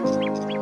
Música